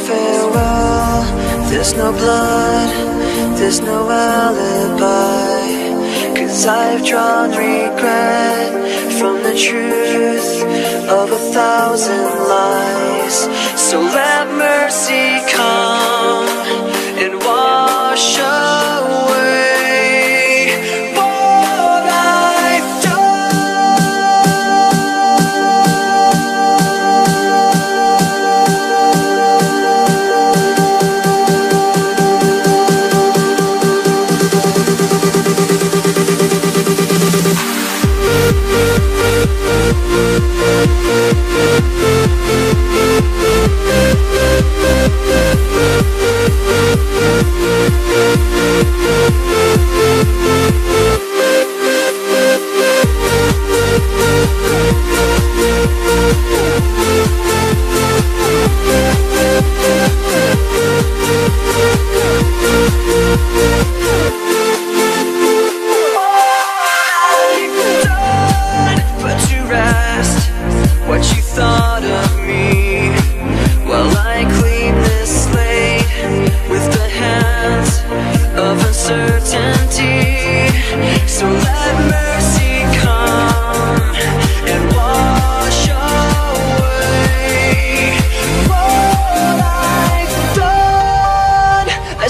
farewell. There's no blood, there's no alibi. Cause I've drawn regret From the truth of a thousand lies.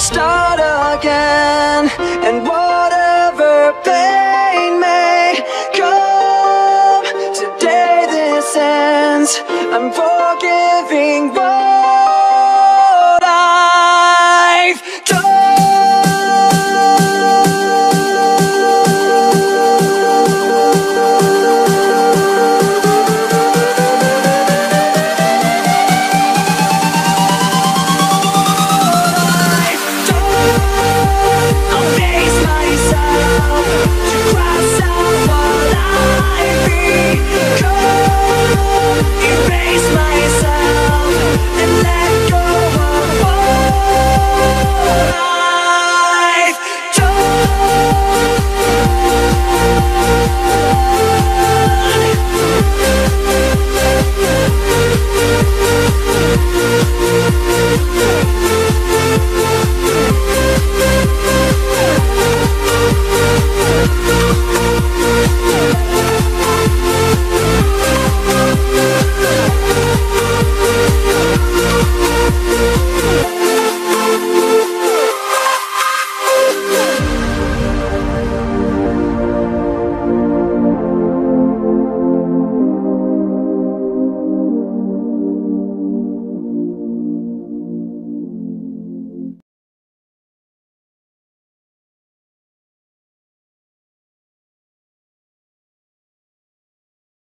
Start again, and whatever pain may come, today this ends. I'm